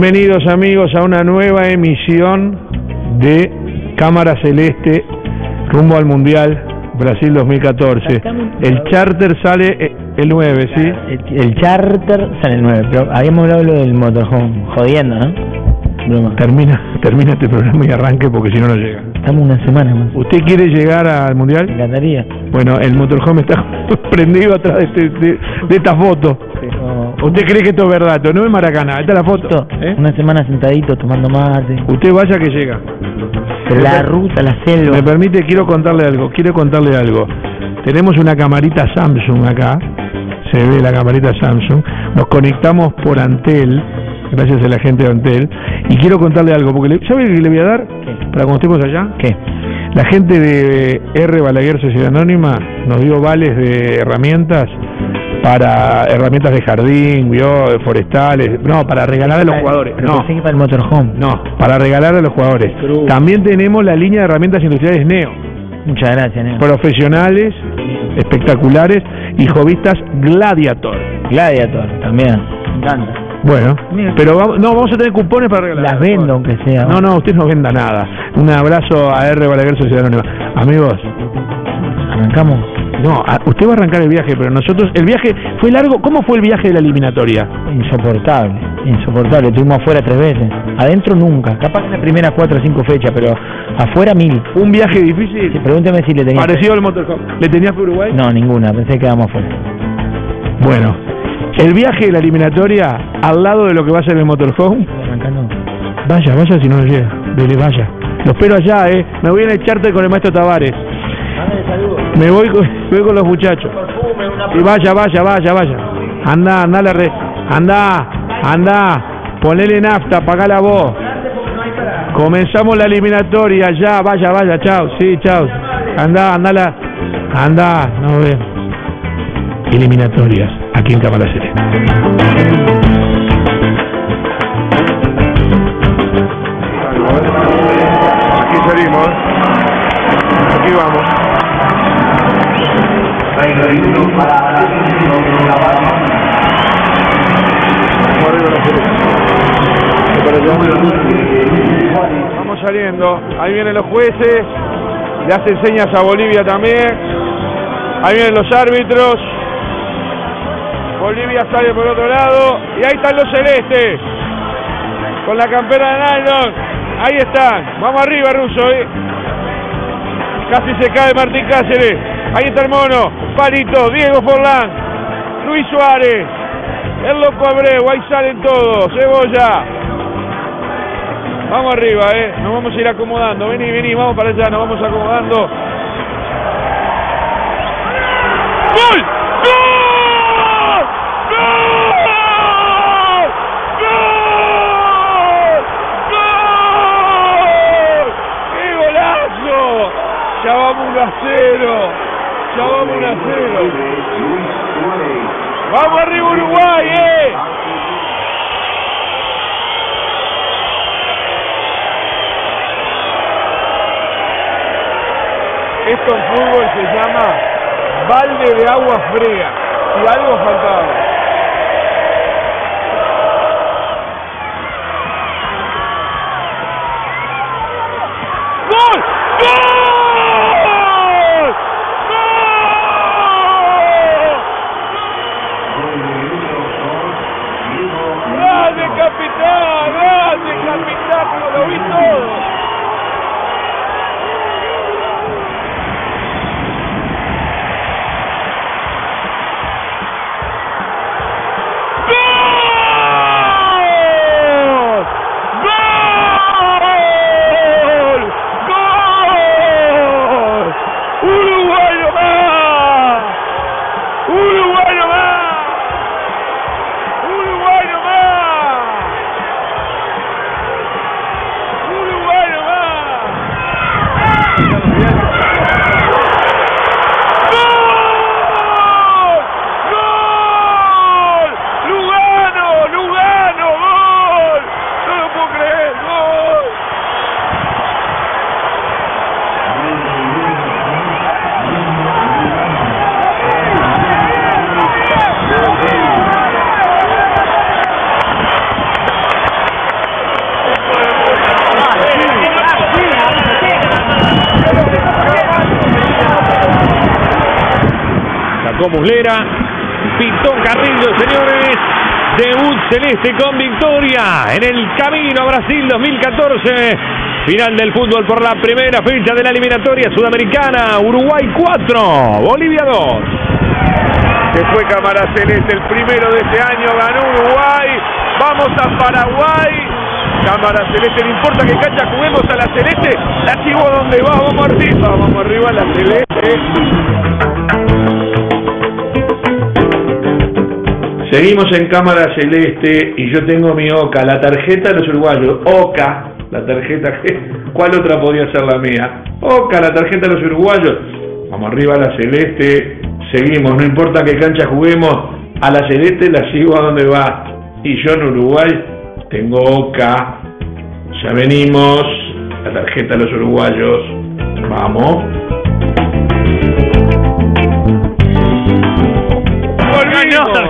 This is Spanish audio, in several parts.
Bienvenidos amigos a una nueva emisión de Cámara Celeste rumbo al Mundial Brasil 2014. El charter sale eh, el 9, ¿sí? El, el charter sale el 9, pero habíamos hablado lo del motorhome, jodiendo, ¿no? Broma. Termina, termina este programa y arranque porque si no no llega. Estamos una semana más. ¿Usted quiere llegar al Me Mundial? encantaría. Bueno, el motorhome está prendido atrás de, este- de- de esta foto. Pero ¿Usted cree que esto es verdad? Esto no es Maracaná, esta es la foto. ¿eh? una semana sentadito tomando mate. Usted vaya que llega. La ruta, la selva. Me permite, quiero contarle algo, quiero contarle algo. Tenemos una camarita Samsung acá, se ve la camarita Samsung, nos conectamos por Antel, gracias a la gente de Antel, y quiero contarle algo, porque le- ¿sabe qué le voy a dar? ¿Qué? Para cuando estemos allá. ¿Qué? La gente de R. Balaguer Sociedad Anónima nos dio vales de herramientas para herramientas de jardín, de forestales, no, para regalar a los jugadores. No, que para el motorhome. no, para regalar a los jugadores. También tenemos la línea de herramientas industriales Neo Muchas gracias, Neo. profesionales, espectaculares y jovistas Gladiator. Gladiator, también. Me encanta. Bueno, Mira. pero vamos, no, vamos a tener cupones para regalar. Las vendo, aunque sea. No, no, usted no venda nada. Un abrazo a R. Balaguer Sociedad Anónima. Amigos, Arrancamos. no, usted va a arrancar el viaje, pero nosotros, el viaje fue largo. ¿Cómo fue el viaje de la eliminatoria? Insoportable, insoportable. Estuvimos afuera tres veces. Adentro nunca. Capaz en las primeras cuatro o cinco fechas, pero afuera mil. Un viaje difícil, Sí, pregúnteme si le tenía. parecido al motorhome. ¿Le tenías que Uruguay? No, ninguna. Pensé que quedamos afuera. Bueno, el viaje de la eliminatoria al lado de lo que va a ser el motorhome. Vaya, vaya si no llega. Vele, vaya. Lo espero allá, ¿eh? Me voy a echarte con el maestro Tavares. Me voy con, voy con los muchachos. Y vaya, vaya, vaya, vaya. Anda, anda, la re, anda, anda. Ponele nafta, pagá la voz. Comenzamos la eliminatoria, ya, vaya, vaya, chao, sí, chao. Anda, anda, la, anda, no veo. Eliminatorias, aquí en Cámara. Aquí salimos. Aquí vamos. Vamos saliendo. Ahí vienen los jueces. Le hacen señas a Bolivia también. Ahí vienen los árbitros. Bolivia sale por otro lado. Y ahí están los celestes. Con la campera de nylon. Ahí están. Vamos arriba, Russo. eh. Casi se cae Martín Cáceres. Ahí está el mono. Palito. Diego Forlán. Luis Suárez. El loco Abreu. Ahí salen todos. Cebolla. Vamos arriba, eh. Nos vamos a ir acomodando. Vení, vení. Vamos para allá. Nos vamos acomodando. Ya vamos 1 a 0. Ya vamos 1 a 0. ¡Vamos arriba Uruguay, eh! Esto en fútbol se llama balde de agua fría. Y algo faltaba. Yeah. Muslera. Pitón Carrillo, señores. Debut celeste con victoria en el camino a Brasil 2014. Final del fútbol por la primera fecha de la eliminatoria sudamericana. Uruguay 4, Bolivia 2. Se fue Cámara Celeste el primero de este año, ganó Uruguay. Vamos a Paraguay. Cámara Celeste, no importa que cancha juguemos a la Celeste, la sigo donde va, vamos arriba, vamos arriba a la Celeste. Seguimos en Cámara Celeste y yo tengo mi OCA, la tarjeta de los uruguayos, OCA, la tarjeta ¿cuál otra podría ser la mía? OCA, la tarjeta de los uruguayos. Vamos arriba a la Celeste, seguimos, no importa qué cancha juguemos, a la Celeste la sigo a donde va. Y yo en Uruguay tengo OCA, ya venimos, la tarjeta de los uruguayos, vamos.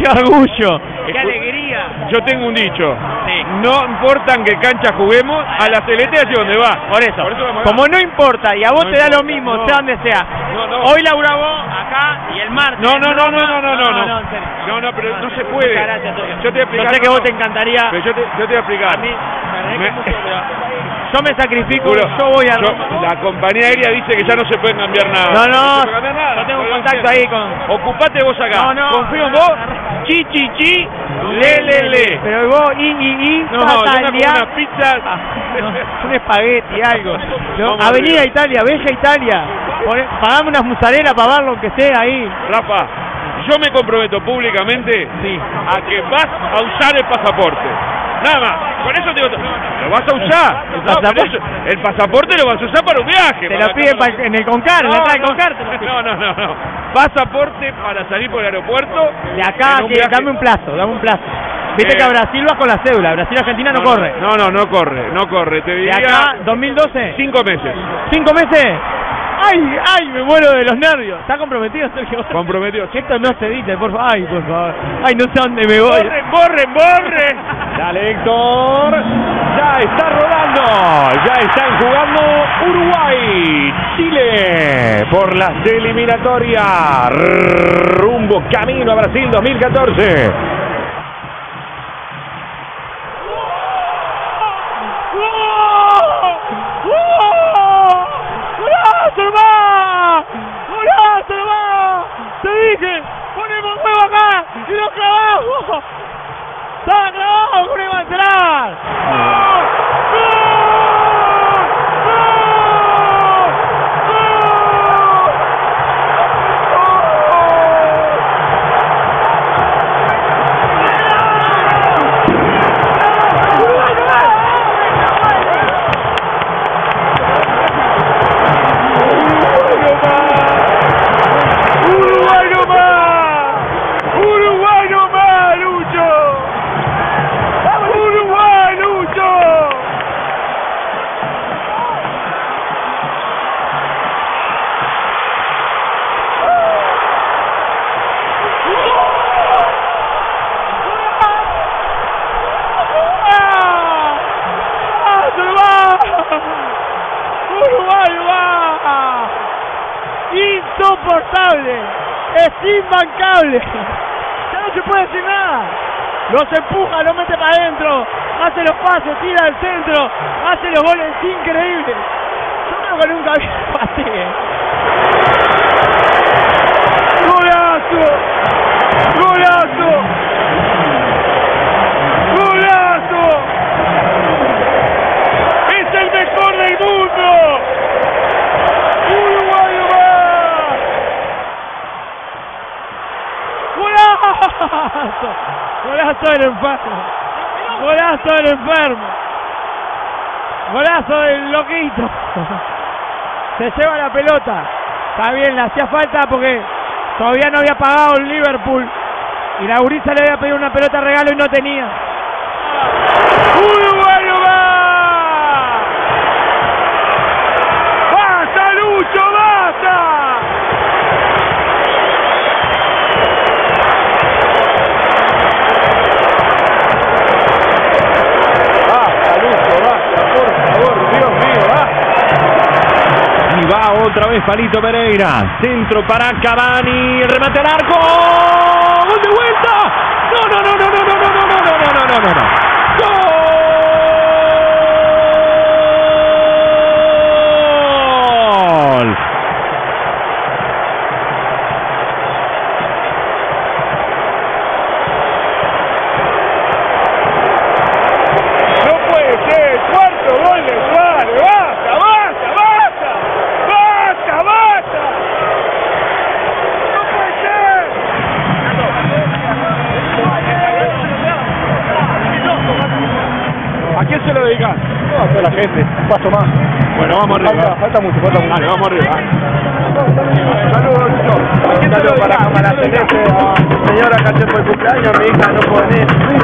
qué orgullo. Qué alegría. Yo tengo un dicho. Sí. No importan que cancha juguemos, a la celeste hacia donde va. Por eso. Por eso como no importa, y a vos no te importa, da lo mismo, no. sea donde sea. No, Hoy Laura vos, acá, y el martes. No, no, no, no, no, no, no. No, no, no, pero no, se puede. Gracias, yo te voy a explicar. Yo sé que vos te encantaría. Pero yo te, yo te voy a explicar. A mí, me yo me sacrifico, Juro, yo voy a yo-. La compañía aérea dice que ya no se puede cambiar nada. No, no, cambiar nada. yo tengo un contacto no ahí con- Ocupate vos acá. No, no. Confío en vos. Chi, chi, chi. Le, le, le. Pero vos, y, y, y, No, unas pizzas. Ah, no, un espagueti, algo. No, Vamos Avenida. Italia, Bella Italia. Pagame unas mozzarella para ver lo que sea ahí. Rafa, yo me comprometo públicamente a que vas a usar el pasaporte. Nada más. Con eso te digo, lo vas a usar. El No, pasaporte. pero eso- el pasaporte lo vas a usar para un viaje. Te para lo piden sacarlo. pa- en el Concar, en la entrada no, Concar. no, no, no, no. Pasaporte para salir por el aeropuerto. De acá, un que- dame un plazo, dame un plazo. Viste Eh. que a Brasil vas con la cédula, Brasil-Argentina no, corre. No, no, no corre, no corre. Te De diría acá, 2012, cinco meses. cinco meses. ¡Ay, ay! Me muero de los nervios. ¿Está comprometido, Sergio? Comprometido. Que esto no se edite, por favor. Ay, por favor. Ay, no sé dónde me voy. ¡Borren, borren, borren! Dale, Héctor. Ya está rodando. Ya están jugando Uruguay, Chile por las eliminatorias. Rumbo camino a Brasil 2014. ¡Golazo, hermano! ¡Golazo, hermano! ¡Te dije! ¡Ponemos huevo acá! ¡Y lo clavamos! ¡Sacra! ¡Ogre va a entrar! Ya no se puede decir nada. Los empuja, los mete para adentro, hace los pases, tira al centro, hace los goles increíbles. Yo creo que nunca algo así. Del enfermo! ¡Golazo del enfermo! ¡Golazo del loquito! Se lleva la pelota. Está bien, le hacía falta porque todavía no había pagado el Liverpool. Y la Uriza le había pedido una pelota regalo y no tenía. ¡Uruguay Otra vez Palito Pereira. Centro para Cavani. Remate al arco. ¡Gol de vuelta! No, no, no, no, no, no, no, no, no, no, no, no, ¿A quién se lo dedicas? a toda la gente, un paso más. Bueno, vamos arriba. Falta, falta mucho, falta mucho. Dale, vamos arriba. Saludos, Lucho. Para Cámara Celeste, a señora que el cumpleaños, mi hija no puede venir.